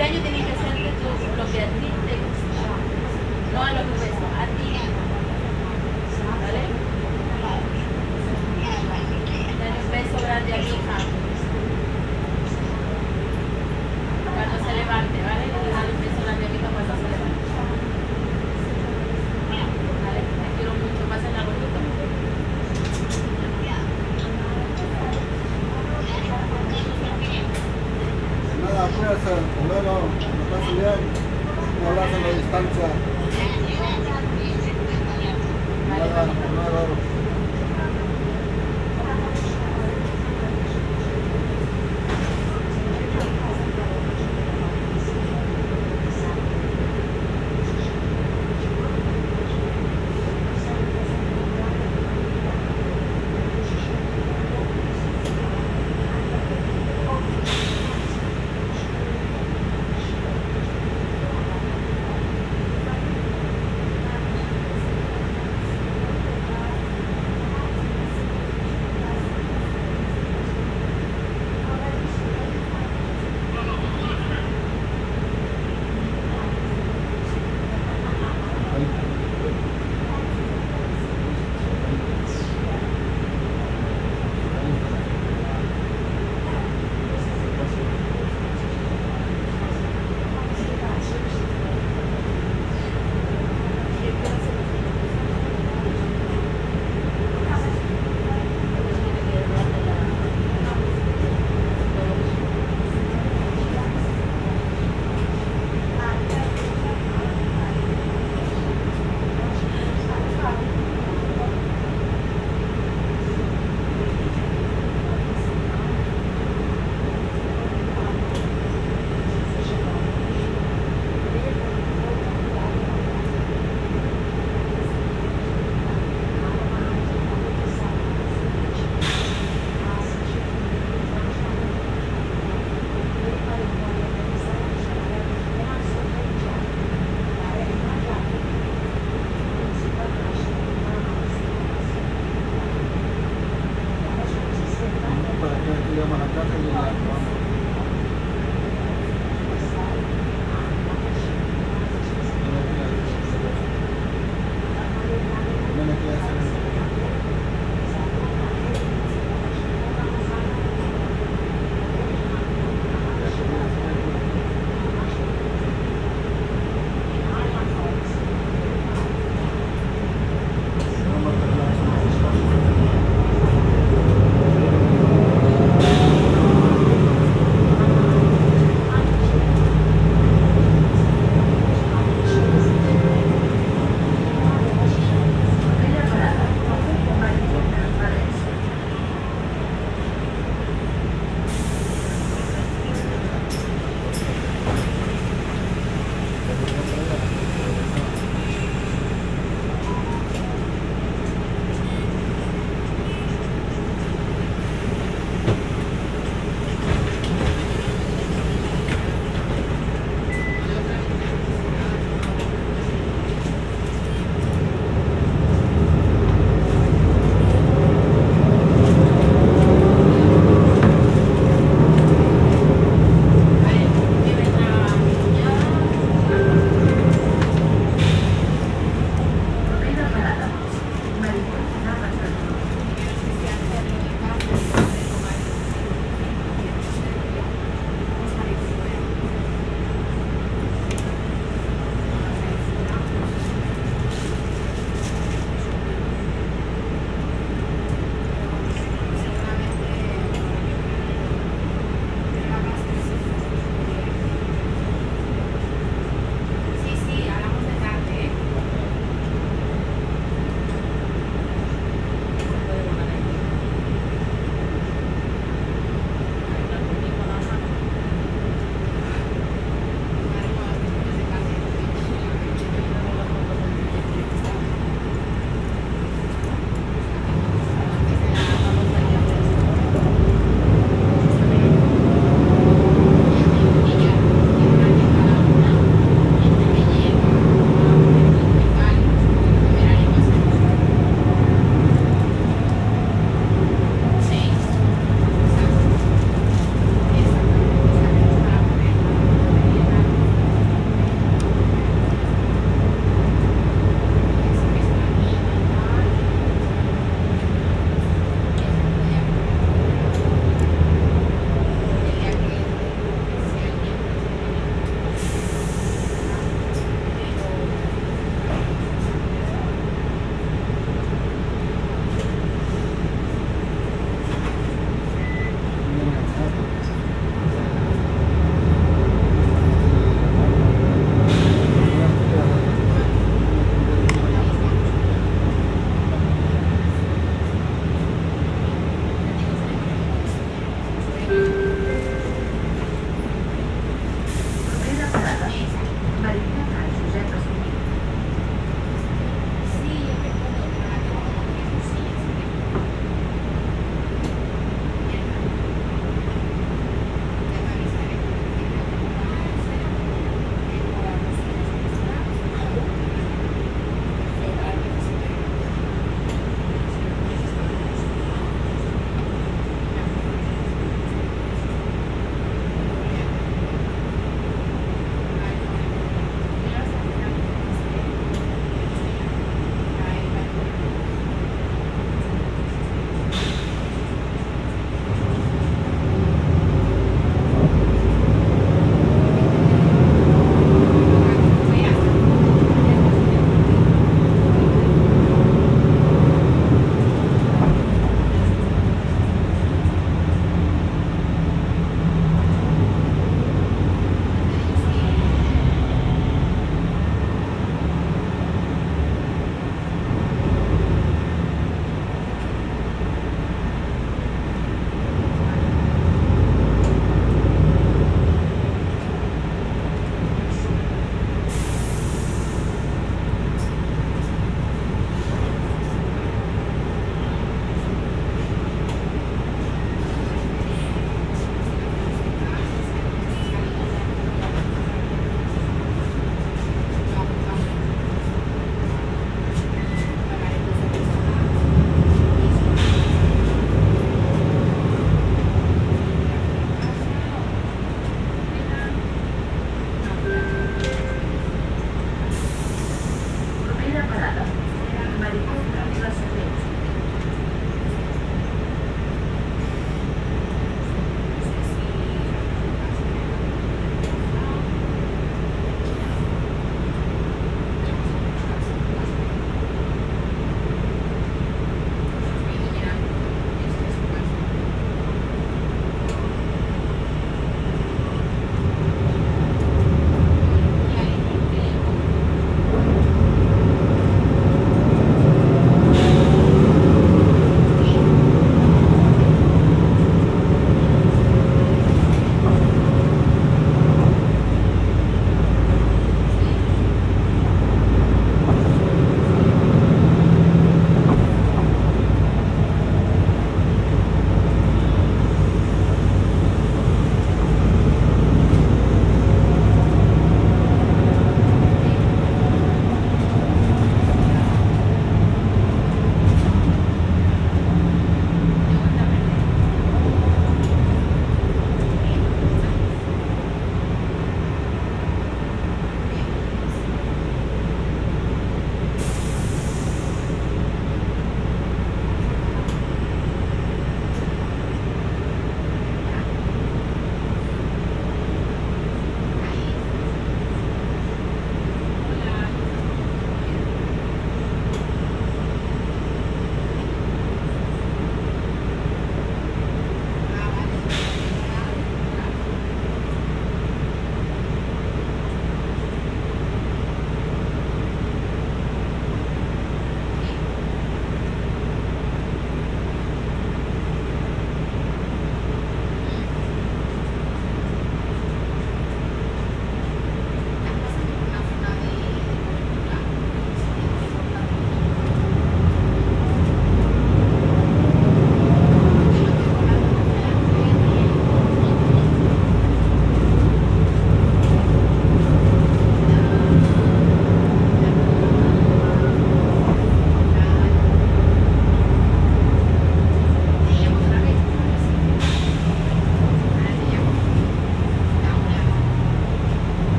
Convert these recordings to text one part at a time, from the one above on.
cumpleaños tiene que ser de tu, lo que a ti te gusta, no a lo que ves, a ti.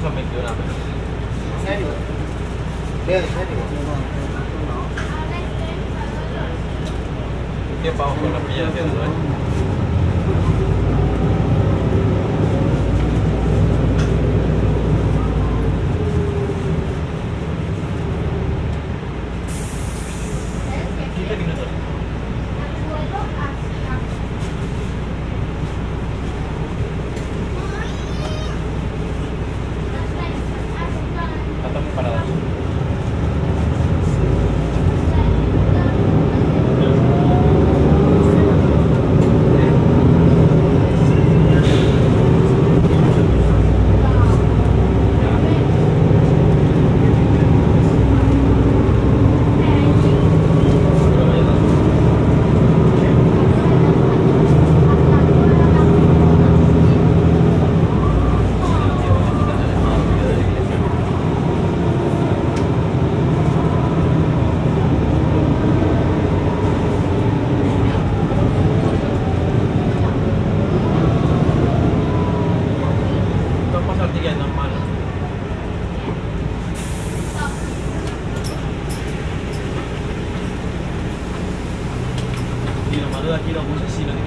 Son 21 apenas. ¿En serio? Leo, ¿en serio? ¿Qué vamos con la pilla haciendo, eh? 라 고, 보실수 있.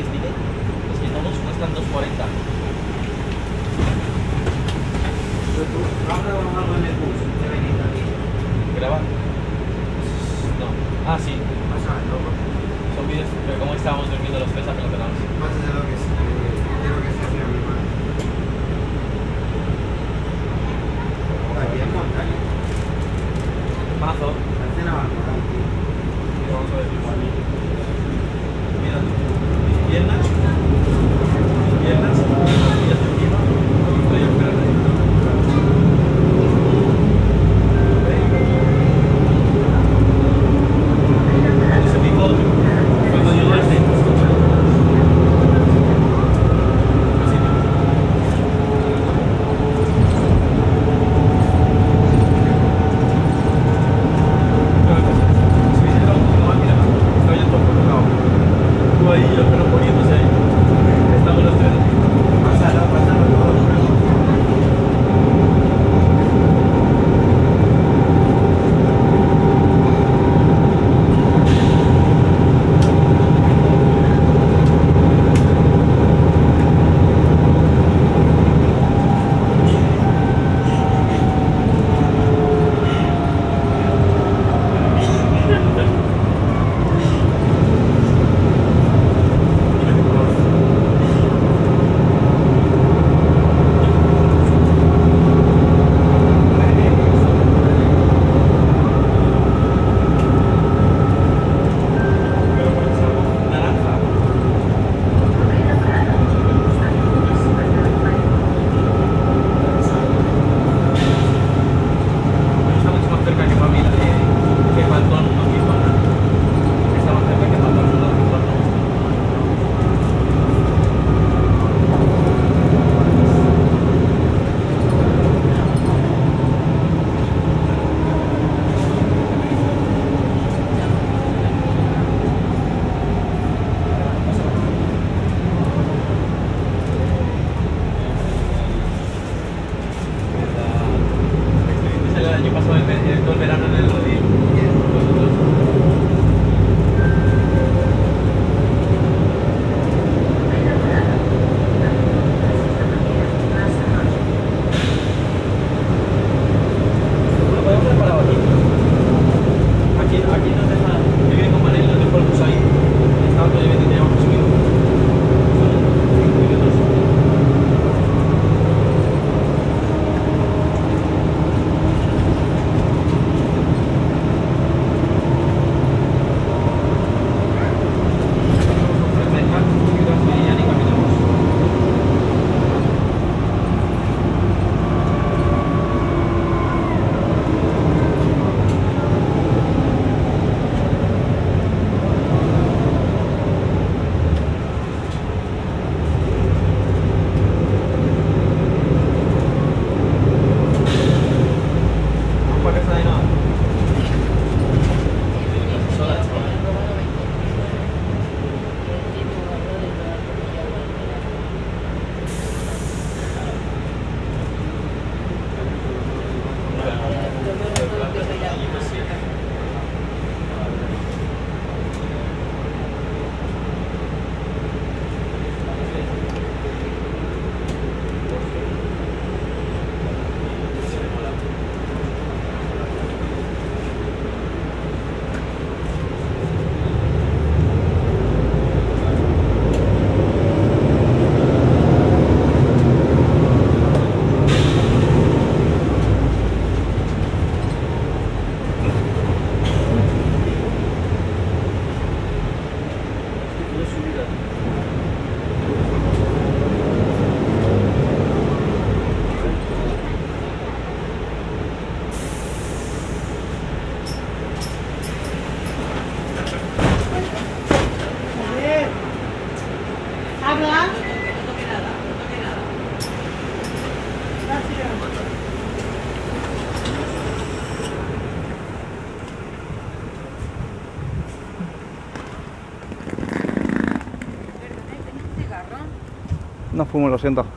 Fumo, lo siento.